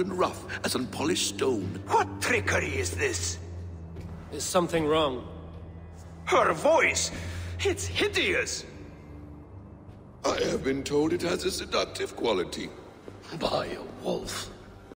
and rough as unpolished stone. What trickery is this? Is something wrong? Her voice! It's hideous! I have been told it has a seductive quality. By a wolf.